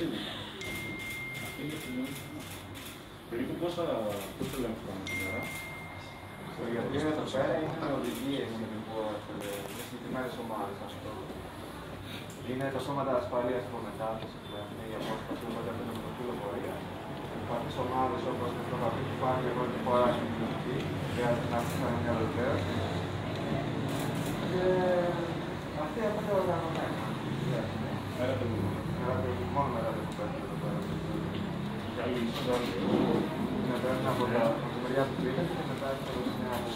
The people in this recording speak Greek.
λίγο. Περίπου πόσα λέμε χρόνια σήμερα. Γιατί εδώ πέρα είναι οδηγίες για ε, συγκεκριμένες ομάδες, ας πούμε. Είναι τα σώματα ασφαλεία που μετάδοση που είναι η απόσταση που μεταφέρει με το κυκλοφορία. Υπάρχουν ομάδες όπως το Προβαπή που πάνε για πρώτη φορά στην κοινωνική, χρειάζεται να έχουν μια. Και ε, αυτοί έχουν τα. Μέρα το μόνο. Για άλλη ιστορία. Είναι πέρα από τα μεριά του